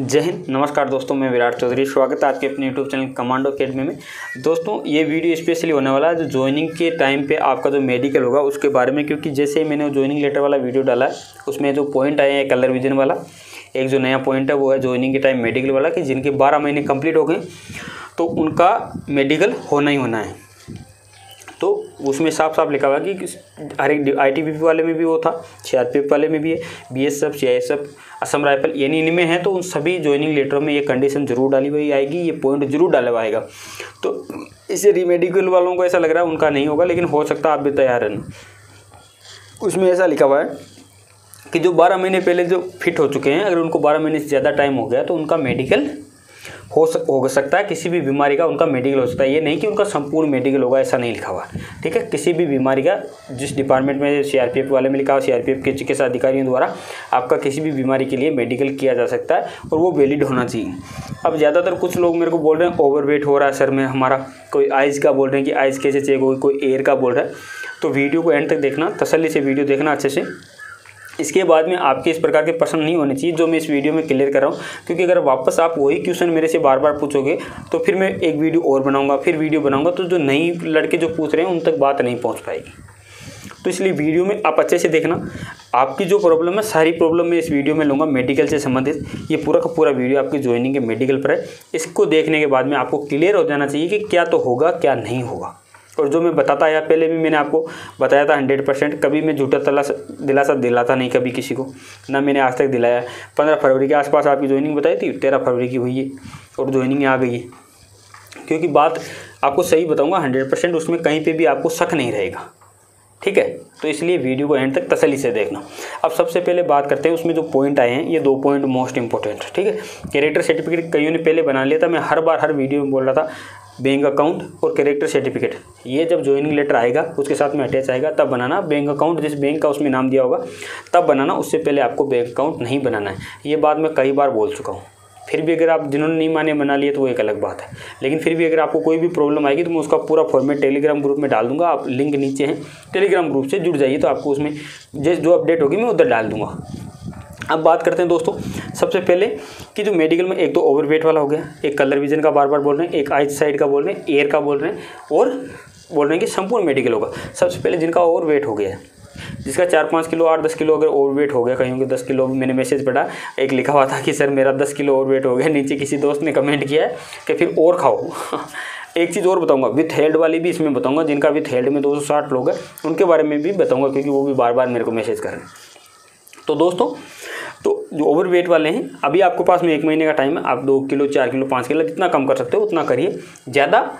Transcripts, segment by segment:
जय हिंद। नमस्कार दोस्तों, मैं विराट चौधरी। स्वागत है आपके अपने यूट्यूब चैनल कमांडो अकेडमी में। दोस्तों, ये वीडियो स्पेशली होने वाला है जो ज्वाइनिंग के टाइम पे आपका जो मेडिकल होगा उसके बारे में, क्योंकि जैसे ही मैंने ज्वाइनिंग लेटर वाला वीडियो डाला है उसमें जो पॉइंट आए हैं कलर विजन वाला, एक जो नया पॉइंट है वो है ज्वाइनिंग के टाइम मेडिकल वाला, कि जिनके बारह महीने कंप्लीट हो गए तो उनका मेडिकल होना ही होना है। तो उसमें साफ़ साफ़ लिखा हुआ कि हर एक आई टी वाले में भी वो था सी वाले में भी है B S F C S F Assam rifle यानी इनमें है तो उन सभी ज्वाइनिंग लेटरों में ये कंडीशन ज़रूर डाली हुई आएगी, ये पॉइंट ज़रूर डाला हुआ तो इसे रीमेडिकल वालों को ऐसा लग रहा है उनका नहीं होगा, लेकिन हो सकता है आप भी तैयार रहना उसमें ऐसा लिखा हुआ है कि जो बारह महीने पहले जो फिट हो चुके हैं, अगर उनको बारह महीने से ज़्यादा टाइम हो गया तो उनका मेडिकल हो सक, हो सकता है किसी भी बीमारी का उनका मेडिकल हो सकता है। ये नहीं कि उनका संपूर्ण मेडिकल होगा, ऐसा नहीं लिखा हुआ। ठीक है? किसी भी बीमारी का, जिस डिपार्टमेंट में सीआरपीएफ वाले में लिखा हुआ सीआरपीएफ के चिकित्सा अधिकारियों द्वारा आपका किसी भी बीमारी के लिए मेडिकल किया जा सकता है और वो वैलिड होना चाहिए। अब ज़्यादातर कुछ लोग मेरे को बोल रहे हैं ओवरवेट हो रहा है सर में, हमारा कोई आइज़ का बोल रहे हैं कि आइज़ कैसे चेक होगी, कोई एयर का बोल रहा है। तो वीडियो को एंड तक देखना तसली से वीडियो देखना अच्छे से। इसके बाद में आपके इस प्रकार के प्रश्न नहीं होने चाहिए, जो मैं इस वीडियो में क्लियर कर रहा हूँ। क्योंकि अगर वापस आप वही क्वेश्चन मेरे से बार बार पूछोगे तो फिर मैं एक वीडियो और बनाऊँगा, फिर वीडियो बनाऊँगा तो जो नई लड़के जो पूछ रहे हैं, उन तक बात नहीं पहुँच पाएगी। तो इसलिए वीडियो में आप अच्छे से देखना। आपकी जो प्रॉब्लम है, सारी प्रॉब्लम मैं इस वीडियो में लूँगा मेडिकल से संबंधित। ये पूरा का पूरा वीडियो आपकी ज्वाइनिंग के मेडिकल पर है। इसको देखने के बाद में आपको क्लियर हो जाना चाहिए कि क्या तो होगा, क्या नहीं होगा। और जो मैं बताता आया, पहले भी मैंने आपको बताया था हंड्रेड परसेंट कभी मैं झूठा तला दिलासा दिलाता नहीं कभी किसी को, ना मैंने आज तक दिलाया। पंद्रह फरवरी के आसपास आपकी ज्वाइनिंग बताई थी, तेरह फरवरी की हुई है और ज्वाइनिंग आ गई है। क्योंकि बात आपको सही बताऊँगा हंड्रेड परसेंट उसमें कहीं पर भी आपको शक नहीं रहेगा। ठीक है? तो इसलिए वीडियो को एंड तक तसली से देखना। अब सबसे पहले बात करते हैं, उसमें जो पॉइंट आए हैं, ये दो पॉइंट मोस्ट इंपॉर्टेंट ठीक है? कैरेक्टर सर्टिफिकेट कईयों ने पहले बना लिया था, मैं हर बार हर वीडियो में बोल रहा था बैंक अकाउंट और कैरेक्टर सर्टिफिकेट ये जब ज्वाइनिंग लेटर आएगा, उसके साथ में अटैच आएगा, तब बनाना बैंक अकाउंट, जिस बैंक का उसमें नाम दिया होगा, तब बनाना, उससे पहले आपको बैंक अकाउंट नहीं बनाना है। ये बात मैं कई बार बोल चुका हूँ। फिर भी अगर आप जिन्होंने नहीं माने, बना लिए तो वो एक अलग बात है। लेकिन फिर भी अगर आपको कोई भी प्रॉब्लम आएगी तो मैं उसका पूरा फॉर्मेट टेलीग्राम ग्रुप में डाल दूँगा। आप लिंक नीचे हैं टेलीग्राम ग्रुप से जुड़ जाइए तो आपको उसमें जैसे जो अपडेट होगी, मैं उधर डाल दूँगा। अब बात करते हैं दोस्तों, सबसे पहले कि जो मेडिकल में एक तो ओवरवेट वाला हो गया, एक कलर विजन का बार बार बोल रहे हैं, एक आइट साइड का बोल रहे हैं एयर का बोल रहे हैं, और बोल रहे हैं कि संपूर्ण मेडिकल होगा। सबसे पहले जिनका ओवर वेट हो गया है जिसका चार पाँच किलो आठ दस किलो अगर ओवर वेट हो गया, कहीं दस किलो, मैंने मैसेज पढ़ा, एक लिखा हुआ था कि, सर, मेरा दस किलो ओवर वेट हो गया। नीचे किसी दोस्त ने कमेंट किया है कि, फिर और खाओ। एक चीज़ और बताऊँगा विथ हेल्ड वाली भी इसमें बताऊँगा, जिनका विथ हेल्ड में दो सौ साठ लोग हैं, उनके बारे में भी बताऊँगा, क्योंकि वो भी बार बार मेरे को मैसेज करें तो दोस्तों तो जो ओवर वेट वाले हैं, अभी आपके पास में एक महीने का टाइम है, आप दो किलो, चार किलो, पाँच किलो, जितना कम कर सकते हो, उतना करिए। ज़्यादा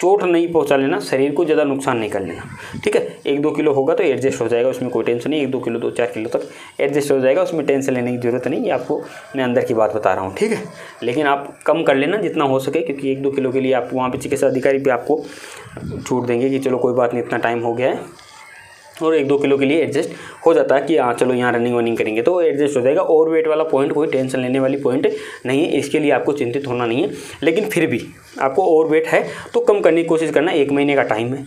चोट नहीं पहुँचा लेना, शरीर को ज़्यादा नुकसान नहीं कर लेना। ठीक है? एक दो किलो होगा तो एडजस्ट हो जाएगा, उसमें कोई टेंशन नहीं, एक दो किलो, दो, चार किलो तक एडजस्ट हो जाएगा, उसमें टेंशन लेने की ज़रूरत नहीं, ये आपको मैं अंदर की बात बता रहा हूँ, ठीक है? लेकिन आप कम कर लेना जितना हो सके, क्योंकि एक दो किलो के लिए आप वहाँ पर चिकित्सा अधिकारी भी आपको छूट देंगे कि चलो कोई बात नहीं, इतना टाइम हो गया है। और एक दो किलो के लिए एडजस्ट हो जाता है कि हाँ चलो यहाँ रनिंग वनिंग करेंगे तो एडजस्ट हो जाएगा। ओवर वेट वाला पॉइंट कोई टेंशन लेने वाली पॉइंट नहीं है, इसके लिए आपको चिंतित होना नहीं है। लेकिन फिर भी आपको ओवर वेट है तो कम करने की कोशिश करना, एक महीने का टाइम है।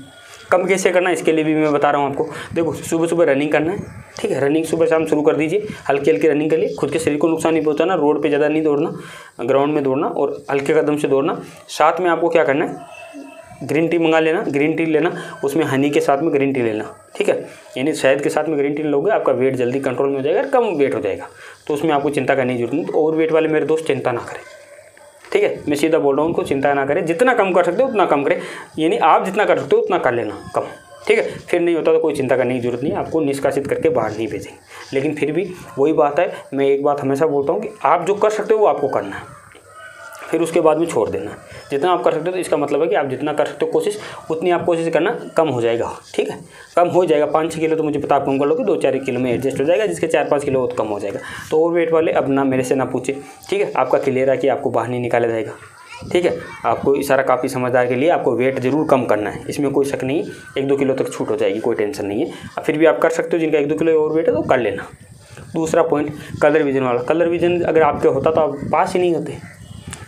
कम कैसे करना, इसके लिए भी मैं बता रहा हूँ आपको। देखो, सुबह सुबह रनिंग करना है, ठीक है? रनिंग सुबह शाम शुरू कर दीजिए, हल्की हल्की रनिंग करिए खुद के शरीर को नुकसान नहीं पहुँचाना, रोड पे ज़्यादा नहीं दौड़ना ग्राउंड में दौड़ना और हल्के कदम से दौड़ना। साथ में आपको क्या करना है ग्रीन टी मंगा लेना, ग्रीन टी लेना, उसमें हनी के साथ में ग्रीन टी लेना, ठीक है? यानी शहद के साथ में ग्रीन टी लोगे, आपका वेट जल्दी कंट्रोल में हो जाएगा, कम वेट हो जाएगा। तो उसमें आपको चिंता करने की ज़रूरत नहीं तो ओवर वेट वाले मेरे दोस्त चिंता ना करें, ठीक है? मैं सीधा बोल रहा हूँ, उनको चिंता ना करें, जितना कम कर सकते हो, उतना कम करें। यानी आप जितना कर सकते हो, उतना कर लेना, कम, ठीक है? फिर नहीं होता तो कोई चिंता करने की ज़रूरत नहीं, आपको निष्कासित करके बाहर नहीं भेजेंगे। लेकिन फिर भी वही बात है, मैं एक बात हमेशा बोलता हूँ कि आप जो कर सकते हो, वो आपको करना है। फिर उसके बाद में छोड़ देना। जितना आप कर सकते हो तो इसका मतलब है कि आप जितना कर सकते हो कोशिश, उतनी आप कोशिश करना कम हो जाएगा। ठीक है? कम हो जाएगा। पाँच छः किलो तो मुझे पता आप कम कर कि दो चार किलो में एडजस्ट हो जाएगा, जिसके चार पाँच किलो वो तो कम हो जाएगा। तो ओवर वेट वाले अब ना मेरे से ना पूछे। ठीक है? आपका क्लियर है कि आपको बाहर नहीं निकाला जाएगा। ठीक है? आपको इशारा काफ़ी समझदार के लिए आपको वेट ज़रूर कम करना है। इसमें कोई शक नहीं एक दो किलो तक छूट हो जाएगी, कोई टेंशन नहीं है। फिर भी आप कर सकते हो, जिनका एक दो किलो ओवर वेट है तो कर लेना। दूसरा पॉइंट कलर विजन वाला। कलर विजन अगर आपके होता तो आप पास ही नहीं होते।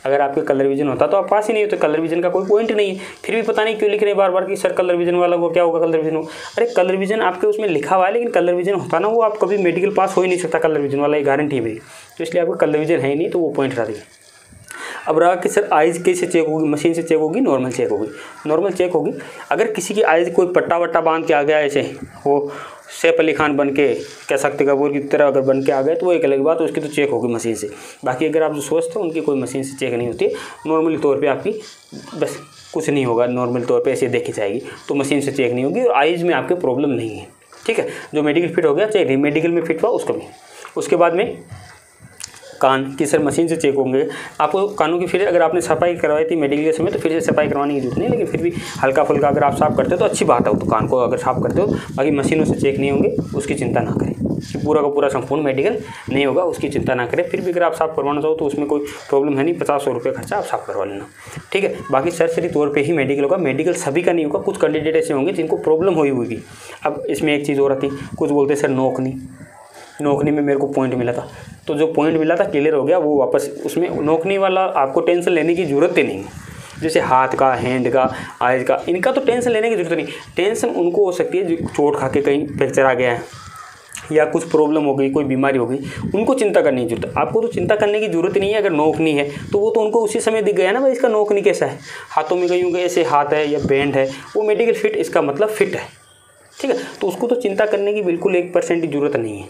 अगर आपके कलर विजन होता तो आप पास ही नहीं होते कलर विजन का कोई पॉइंट नहीं है। फिर भी पता नहीं क्यों लिख रहे हैं बार बार कि सर कलर विजन वाला को क्या होगा कलर विजन हो अरे कलर विजन आपके उसमें लिखा हुआ है, लेकिन कलर विजन होता ना, वो आप कभी मेडिकल पास हो ही नहीं सकता कलर विजन वाला, ये गारंटी मेरी। तो इसलिए आपका कलर विजन है ही नहीं तो वो पॉइंट दिए अब रहा कि सर आइज़ कैसे चेक होगी मशीन से चेक होगी नॉर्मल चेक होगी। नॉर्मल चेक होगी। अगर किसी की आइज़ कोई पट्टा वट्टा बाँध के आ गया ऐसे, वो सैफ अली खान बन के कह सकते कपूर की तरह अगर बन के आ गए तो वो एक अलग बात, उसकी तो चेक होगी मशीन से। बाकी अगर आप जो सोचते हो, उनकी कोई मशीन से चेक नहीं होती। नॉर्मली तौर पर आपकी बस कुछ नहीं होगा, नॉर्मल तौर पर ऐसे देखी जाएगी तो मशीन से चेक नहीं होगी और आइज़ में आपके प्रॉब्लम नहीं है। ठीक है? जो मेडिकल फिट हो गया, चाहे मेडिकल में फिट हुआ, उसको भी। उसके बाद में कान कि सर मशीन से चेक होंगे। आपको कानों की फिर अगर आपने सफ़ाई करवाई थी मेडिकल समय तो फिर से सफ़ाई करवाने की ज़रूरत नहीं, लेकिन फिर भी हल्का फुल्का अगर आप साफ़ करते हो तो अच्छी बात है तो कान को अगर साफ़ करते हो, बाकी मशीनों से चेक नहीं होंगे, उसकी चिंता ना करें। कि पूरा का पूरा संपूर्ण मेडिकल नहीं होगा, उसकी चिंता ना करें। फिर भी अगर आप साफ़ करवाना चाहो तो उसमें कोई प्रॉब्लम है नहीं पचास सौ रुपये खर्चा आप साफ़ करवा लेना। ठीक है, बाकी सरसरी तौर पर ही मेडिकल होगा, मेडिकल सभी का नहीं होगा, कुछ कैंडिडेट ऐसे होंगे जिनको प्रॉब्लम हुई होगी। अब इसमें एक चीज़ और आती, कुछ बोलते सर, नोक नहीं। नौकरी में मेरे को पॉइंट मिला था। तो जो पॉइंट मिला था क्लियर हो गया, वो वापस उसमें नौकरी वाला आपको टेंशन लेने की ज़रूरत ही नहीं। है जैसे हाथ का हैंड का आइज़ का, इनका तो टेंशन लेने की ज़रूरत नहीं। टेंशन उनको हो सकती है जो चोट खा के कहीं फ्रैक्चर आ गया है, या कुछ प्रॉब्लम हो गई, कोई बीमारी हो गई, उनको चिंता करने की ज़रूरत। आपको तो चिंता करने की ज़रूरत नहीं है, अगर नोकनी है तो वो तो उनको उसी समय दिख गया ना भाई, इसका नोकनी कैसा है? हाथों में कहीं ऐसे हाथ है या बैंड है, वो मेडिकल फिट इसका मतलब फिट है। ठीक है? तो उसको तो चिंता करने की बिल्कुल एक परसेंट की ज़रूरत नहीं है।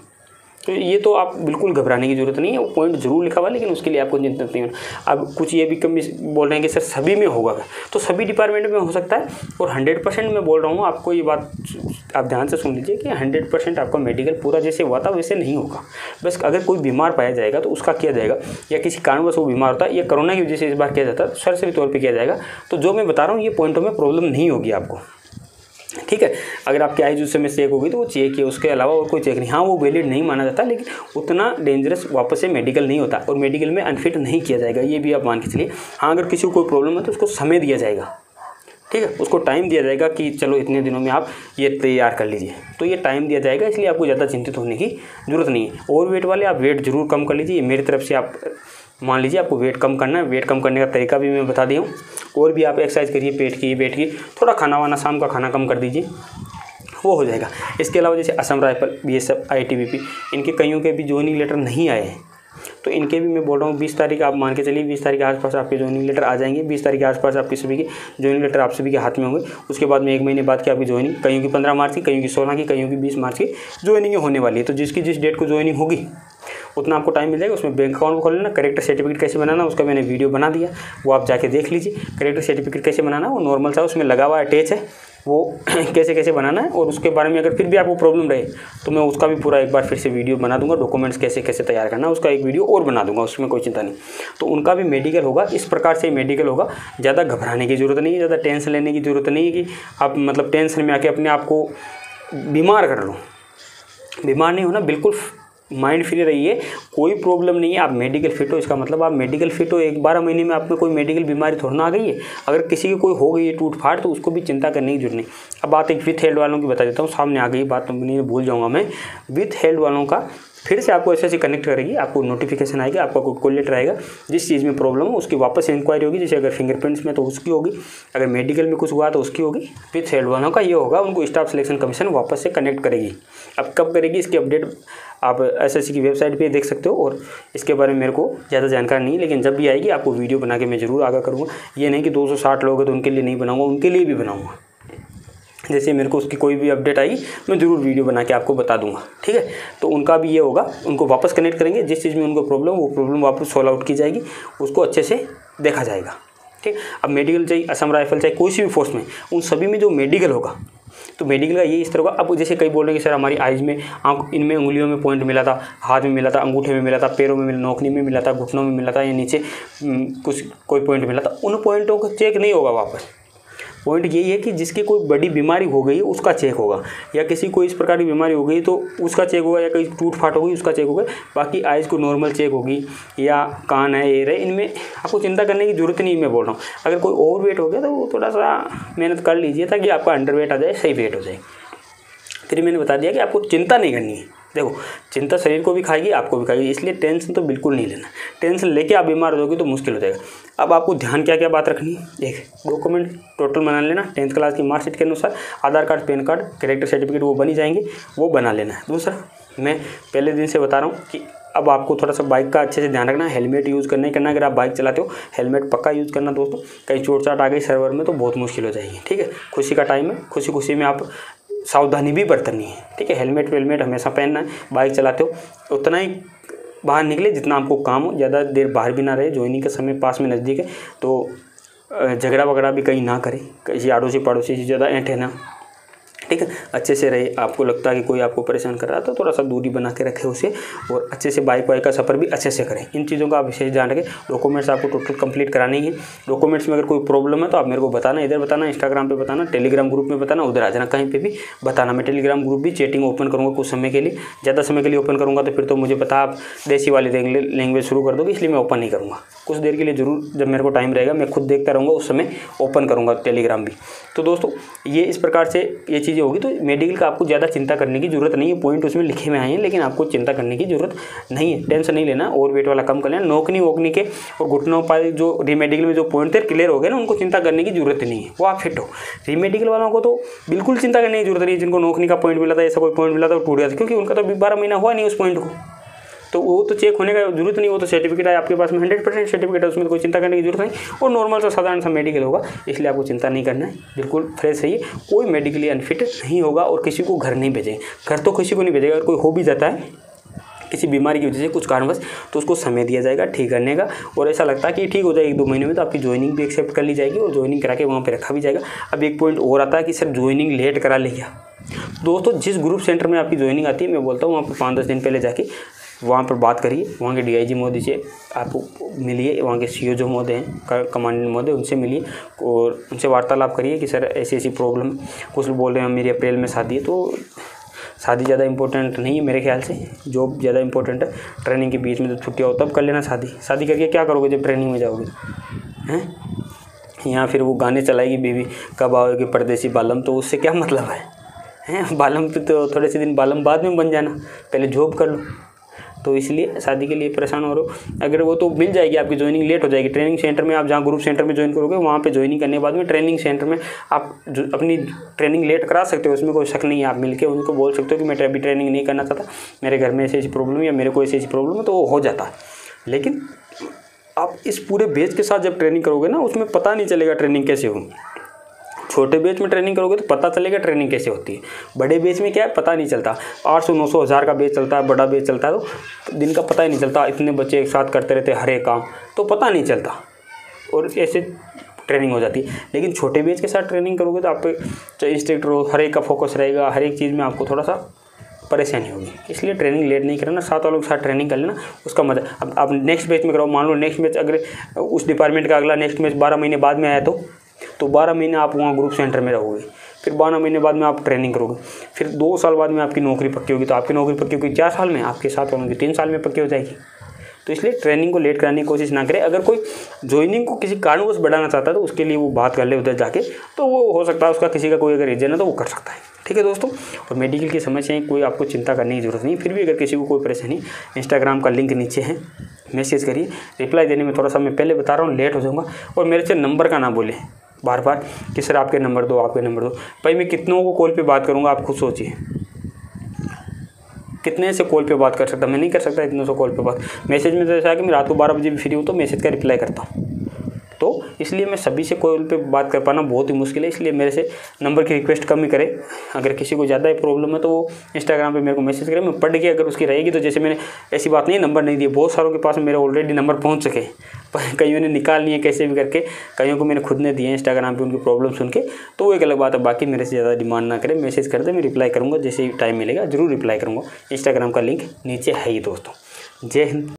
तो ये तो आप बिल्कुल घबराने की ज़रूरत नहीं है, वो पॉइंट ज़रूर लिखा हुआ लेकिन उसके लिए आपको चिंतित नहीं होना। अब कुछ ये भी कम बोल रहे हैं कि सर सभी में होगा तो सभी डिपार्टमेंट में हो सकता है, और हंड्रेड परसेंट मैं बोल रहा हूँ, आपको ये बात आप ध्यान से सुन लीजिए कि हंड्रेड परसेंट आपका मेडिकल पूरा जैसे हुआ था, वैसे नहीं होगा। बस अगर कोई बीमार पाया जाएगा तो उसका किया जाएगा, या किसी कारणवश वो बीमार होता है या कोरोना की वजह से इस बार किया जाता है सरसरी तौर पर किया जाएगा। तो जो मैं बता रहा हूँ, ये पॉइंटों में प्रॉब्लम नहीं होगी आपको। ठीक है? अगर आपकी आई उस समय चेक होगी तो वो चेक है उसके अलावा और कोई चेक नहीं। हाँ वो वैलिड नहीं माना जाता, लेकिन उतना डेंजरस वापस से मेडिकल नहीं होता और मेडिकल में अनफिट नहीं किया जाएगा, ये भी आप मान के चलिए। हाँ अगर किसी को कोई प्रॉब्लम है तो उसको समय दिया जाएगा, ठीक है? उसको टाइम दिया जाएगा कि चलो इतने दिनों में आप ये तैयार कर लीजिए। तो ये टाइम दिया जाएगा, इसलिए आपको ज़्यादा चिंतित होने की ज़रूरत नहीं है। ओवर वेट वाले आप वेट ज़रूर कम कर लीजिए। मेरी तरफ़ से आप मान लीजिए आपको वेट कम करना है, वेट कम करने का तरीका भी मैं बता दिया हूँ। और भी आप एक्सरसाइज करिए, पेट की, वेट की, थोड़ा खाना वाना, शाम का खाना कम कर दीजिए, वो हो जाएगा। इसके अलावा जैसे Assam rifle B S F I T B P इनके कईयों के भी ज्वाइनिंग लेटर नहीं आए हैं तो इनके भी मैं बोल रहा हूँ, बीस तारीख आप मान के चलिए, बीस तारीख के आसपास आपके ज्वाइनिंग लेटर आ जाएँगे, बीस तारीख के आसपास आपके सभी के ज्वाइनिंग लेटर आप सभी के हाथ में होंगे। उसके बाद में एक महीने बाद की आपकी ज्वाइनिंग कईयों की पंद्रह मार्च की, कईयों की सोलह की, कईयों की बीस मार्च की ज्वाइनिंग होने वाली है। तो जिसकी जिस डेट को ज्वाइनिंग होगी उतना आपको टाइम मिल जाएगा उसमें बैंक अकाउंट खोल लेना करेक्टर सर्टिफिकेट कैसे बनाना, उसका मैंने वीडियो बना दिया। वो आप जाके देख लीजिए। करेक्टर सर्टिफिकेट कैसे बनाना, वो नॉर्मल सा उसमें लगा हुआ अटैच है। वो कैसे कैसे बनाना है, और उसके बारे में अगर फिर भी आपको प्रॉब्लम रहे तो मैं उसका भी पूरा एक बार फिर से वीडियो बना दूँगा। डॉक्यूमेंट्स कैसे कैसे तैयार करना उसका एक वीडियो और बना दूँगा, उसमें कोई चिंता नहीं। तो उनका भी मेडिकल होगा। इस प्रकार से मेडिकल होगा। ज़्यादा घबराने की ज़रूरत नहीं है, ज़्यादा टेंशन लेने की ज़रूरत नहीं है कि आप मतलब टेंशन में आके अपने आप को बीमार कर लो। बीमार नहीं होना, बिल्कुल माइंड फ्री रहिए, कोई प्रॉब्लम नहीं है, आप मेडिकल फिट हो, इसका मतलब आप मेडिकल फिट हो, एक बारह महीने में आप में कोई मेडिकल बीमारी थोड़ा ना आ गई है, अगर किसी की कोई हो गई है टूट फाट तो उसको भी चिंता करने की ज़रूरत नहीं। अब बात एक विथ हेल्ड वालों की बता देता हूँ, सामने आ गई बात तो नहीं, भूल जाऊँगा मैं। विथ हेल्ड वालों का फिर से आपको ऐसे ऐसे कनेक्ट करेगी, आपको नोटिफिकेशन आएगा, आपका कोई कॉल लेटर आएगा, जिस चीज़ में प्रॉब्लम हो, उसकी वापस इंक्वायरी होगी, जैसे अगर फिंगरप्रिंट्स में तो उसकी होगी, अगर मेडिकल में कुछ हुआ तो उसकी होगी फिर वालों का ये होगा, उनको स्टाफ सिलेक्शन कमीशन वापस से कनेक्ट करेगी। अब कब करेगी, इसकी अपडेट आप एसएससी की वेबसाइट पर देख सकते हो, और इसके बारे में मेरे को ज़्यादा जानकारी नहीं लेकिन जब भी आएगी, आपको वीडियो बना के मैं ज़रूर आगा करूँगा। ये नहीं कि दो सौ साठ लोग हैं तो उनके लिए नहीं बनाऊँगा, उनके लिए भी बनाऊँगा। जैसे मेरे को उसकी कोई भी अपडेट आई, मैं ज़रूर वीडियो बना के आपको बता दूँगा, ठीक है? तो उनका भी ये होगा, उनको वापस कनेक्ट करेंगे, जिस चीज़ में उनको प्रॉब्लम वो प्रॉब्लम वापस सॉल्व आउट की जाएगी, उसको अच्छे से देखा जाएगा, ठीक? अब मेडिकल चाहिए असम राइफल चाहे कोई सी भी फोर्स में, उन सभी में जो मेडिकल होगा तो मेडिकल का ये इस तरह होगा। अब जैसे कई बोल रहे हैं कि, सर, हमारी आइज़ में, आँख, इनमें उंगलियों में पॉइंट मिला था, हाथ में मिला था, अंगूठे में मिला था, पैरों में मिला नौकनी में मिला था, घुटनों में मिला था या नीचे कुछ, कोई पॉइंट मिला था, उन पॉइंटों को चेक नहीं होगा वापस। पॉइंट यही है कि जिसकी कोई बड़ी बीमारी हो गई, उसका चेक होगा। या किसी को इस प्रकार की बीमारी हो गई तो उसका चेक होगा, या कहीं टूट फाट होगी उसका चेक होगा। बाकी आइज़ को नॉर्मल चेक होगी, या कान है एयर है इनमें आपको चिंता करने की ज़रूरत नहीं मैं बोल रहा हूँ। अगर कोई ओवर वेट हो गया तो वो थोड़ा सा मेहनत कर लीजिए, ताकि आपका अंडर वेट आ जाए, सही वेट हो जाए। फिर मैंने बता दिया कि आपको चिंता नहीं करनी है। देखो, चिंता शरीर को भी खाएगी, आपको भी खाएगी, इसलिए टेंशन तो बिल्कुल नहीं लेना। टेंशन लेके आप बीमार हो जाओगे तो मुश्किल हो जाएगा। अब आपको ध्यान क्या क्या बात रखनी है? एक डॉक्यूमेंट टोटल बना लेना टेंथ क्लास की मार्कशीट के अनुसार, Aadhaar card, PAN card character certificate वो बनी जाएँगे, वो बना लेना है। दूसरा, मैं पहले दिन से बता रहा हूँ कि अब आपको थोड़ा सा बाइक का अच्छे से ध्यान रखना हेलमेट यूज़ करना ही करना, अगर आप बाइक चलाते हो हेलमेट पक्का यूज़ करना दोस्तों। कहीं चोट चाट आ गई सर्वर में तो बहुत मुश्किल हो जाएगी, ठीक है? खुशी का टाइम है खुशी खुशी में आप सावधानी भी बरतनी है। ठीक है, हेलमेट वेलमेट हमेशा पहनना है, बाइक चलाते हो, उतना ही बाहर निकले जितना आपको काम हो, ज़्यादा देर बाहर भी ना रहे ज्वाइनिंग के समय पास में नज़दीक है तो झगड़ा वगड़ा भी कहीं ना करें किसी आड़ोसी पड़ोसी ज़्यादा ऐंठे ना। ठीक है? अच्छे से रहे। आपको लगता है कि कोई आपको परेशान कर रहा है तो थोड़ा सा दूरी बना के रखे उसे और अच्छे से बाइक वाइक का सफ़र भी अच्छे से करें। इन चीज़ों का आप विशेष ध्यान रखें। डॉक्यूमेंट्स आपको टोटल कंप्लीट करानी है। डॉक्यूमेंट्स में अगर कोई प्रॉब्लम है तो आप मेरे को बताना, इधर बताना इंस्टाग्राम पर बताना टेलीग्राम ग्रुप में बताना, उधर आ जाना, कहीं पर भी बताना। मैं टेलीग्राम ग्रुप भी चैटिंग ओपन करूँगा कुछ समय के लिए। ज़्यादा समय के लिए ओपन करूँगा तो फिर तो मुझे पता, आप देसी वाली लैंग्वेज शुरू कर दोगे, इसलिए मैं ओपन नहीं करूँगा। कुछ देर के लिए ज़रूर, जब मेरे को टाइम रहेगा, मैं खुद देखता रहूँगा, उस समय ओपन करूँगा टेलीग्राम भी। तो दोस्तों, ये इस प्रकार से ये चीज़ें होगी तो मेडिकल का आपको ज़्यादा चिंता करने की ज़रूरत नहीं है। पॉइंट उसमें लिखे में आए हैं, लेकिन आपको चिंता करने की ज़रूरत नहीं है। टेंशन नहीं लेना, और वेट वाला कम कर लेना। नौकनी वोकनी के और घुटनों पर जो रीमेडिकल में जो पॉइंट थे क्लियर हो गए ना, उनको चिंता करने की ज़रूरत नहीं है। वो आप फिट हो। रीमेडिकल वालों को तो बिल्कुल चिंता करने की ज़रूरत नहीं है, जिनको नौकनी का पॉइंट मिला था, ऐसा कोई पॉइंट मिला था टूट गया था, क्योंकि उनका तो बारह महीना हुआ नहीं उस पॉइंट को। तो वो तो चेक होने का ज़रूरत नहीं, वो तो सर्टिफिकेट है आपके पास में हंड्रेड परसेंट सर्टिफिकेट है, उसमें तो कोई चिंता करने की ज़रूरत नहीं। और नॉर्मल सा साधारण सा मेडिकल होगा, इसलिए आपको चिंता नहीं करना है। बिल्कुल फ्रेश रहिए कोई मेडिकली अनफिट नहीं होगा और किसी को घर नहीं भेजेंगे घर तो किसी को नहीं भेजेगा, अगर कोई हो भी जाता है, किसी बीमारी की वजह से कुछ कारणवश तो उसको समय दिया जाएगा ठीक करने का। और ऐसा लगता है कि ठीक हो जाएगी, एक दो महीने में तो आपकी ज्वाइनिंग भी एक्सेप्ट कर ली जाएगी और ज्वाइनिंग करा के वहाँ पर रखा भी जाएगा। अब एक पॉइंट और आता है कि सर ज्वाइनिंग लेट करा लिया। दोस्तों, जिस ग्रुप सेंटर में आपकी ज्वाइनिंग आती है, मैं बोलता हूँ, वहाँ पर पाँच दस दिन पहले जाके वहाँ पर बात करिए, वहाँ के डीआईजी मोदी से आप मिलिए, वहाँ के सीओ जो मोदी हैं कमांडेंट मोदी उनसे मिलिए और उनसे वार्तालाप करिए कि सर ऐसी ऐसी प्रॉब्लम कुछ लोग बोल रहे हैं, मेरी अप्रैल में शादी है तो शादी ज़्यादा इंपॉर्टेंट नहीं है मेरे ख्याल से जॉब ज़्यादा इंपॉर्टेंट है ट्रेनिंग के बीच में जब छुट्टियाँ हो तब कर लेना शादी। शादी करके क्या करोगे जब ट्रेनिंग में जाओगे? हैं? यहाँ फिर वो गाने चलाएगी बीवी, कब आओगे परदेसी बालम तो उससे क्या मतलब है? हैं? बालम पे तो थोड़े से दिन बालम बाद में बन जाना, पहले जॉब कर लो। तो इसलिए शादी के लिए परेशान हो रहे हो। अगर वो तो मिल जाएगी, आपकी ज्वाइनिंग लेट हो जाएगी। ट्रेनिंग सेंटर में आप जहाँ ग्रुप सेंटर में ज्वाइन करोगे, वहाँ पर ज्वाइनिंग करने के बाद में ट्रेनिंग सेंटर में आप अपनी ट्रेनिंग लेट करा सकते हो। उसमें कोई शक नहीं है। आप मिलकर उनको बोल सकते हो कि मैं अभी ट्रेनिंग नहीं करना चाहता। मेरे घर में ऐसी ऐसी प्रॉब्लम या मेरे को ऐसी ऐसी प्रॉब्लम है तो वो हो जाता है। लेकिन आप इस पूरे बेच के साथ जब ट्रेनिंग करोगे ना, उसमें पता नहीं चलेगा ट्रेनिंग कैसे होगी। छोटे बेच में ट्रेनिंग करोगे तो पता चलेगा ट्रेनिंग कैसे होती है। बड़े बेच में क्या है, पता नहीं चलता। आठ सौ, नौ सौ, हज़ार का बेच चलता है, बड़ा बेच चलता है तो दिन का पता ही नहीं चलता, इतने बच्चे एक साथ करते रहते हर एक काम तो पता नहीं चलता। और ऐसे ट्रेनिंग हो जाती है। लेकिन छोटे बेच के साथ ट्रेनिंग करोगे तो आप चाहे इंस्ट्रक्टर हो, हर एक का फोकस रहेगा, हर एक चीज़ में आपको थोड़ा सा परेशानी होगी। इसलिए ट्रेनिंग लेट नहीं करना, सात वालों के साथ ट्रेनिंग कर लेना, उसका मज़ा। अब आप नेक्स्ट बैच में करो, मान लो नेक्स्ट मैच अगर उस डिपार्टमेंट का अगला नेक्स्ट मैच बारह महीने बाद में आया तो तो बारह महीने आप वहाँ ग्रुप सेंटर में रहोगे। फिर बारह महीने बाद में आप ट्रेनिंग करोगे। फिर दो साल बाद में आपकी नौकरी पक्की होगी। तो आपकी नौकरी पक्की होगी चार साल में? आपके साथ होंगे तीन साल में पक्की हो जाएगी। तो इसलिए ट्रेनिंग को लेट कराने की कोशिश ना करें। अगर कोई ज्वाइनिंग को किसी कारणवश बढ़ाना चाहता है तो उसके लिए वो बात कर ले उधर जाके। तो वो हो सकता है उसका किसी का कोई अगर रीजन है तो वो कर सकता है। ठीक है दोस्तों? और मेडिकल की समस्याएँ कोई आपको चिंता करने की ज़रूरत नहीं। फिर भी अगर किसी को कोई परेशानी इंस्टाग्राम का लिंक नीचे है। मैसेज करिए। रिप्लाई देने में थोड़ा सा मैं पहले बता रहा हूँ लेट हो जाऊँगा। और मेरे से नंबर का ना बोले। बार बार कि सर आपके नंबर दो, आपके नंबर दो। भाई, मैं कितनों को कॉल पे बात करूँगा, आप खुद सोचिए। कितने से कॉल पे बात कर सकता मैं नहीं कर सकता इतने से कॉल पे बात। मैसेज में तो ऐसा है कि मैं रात को बारह बजे भी फ्री हूँ तो मैसेज का रिप्लाई करता हूँ। इसलिए मैं सभी से कॉल पे बात कर पाना बहुत ही मुश्किल है, इसलिए मेरे से नंबर की रिक्वेस्ट कम ही करें। अगर किसी को ज़्यादा प्रॉब्लम है तो वो इंस्टाग्राम पे मेरे को मैसेज करें। मैं पढ़ के अगर उसकी रहेगी तो जैसे मैंने ऐसी बात नहीं, नंबर नहीं दिए। बहुत सारों के पास मेरे ऑलरेडी नंबर पहुँच सके कईयों ने निकाल लिए कैसे भी करके, कईयों को मैंने खुद ने दिए इंस्टाग्राम पर उनकी प्रॉब्लम सुन के। तो वो एक अलग बात है, बाकी मेरे से ज़्यादा डिमांड ना करें। मैसेज कर दे, मैं रिप्लाई करूँगा। जैसे ही टाइम मिलेगा, ज़रूर रिप्लाई करूँगा। इंस्टाग्राम का लिंक नीचे है ही दोस्तों। जय हिंद।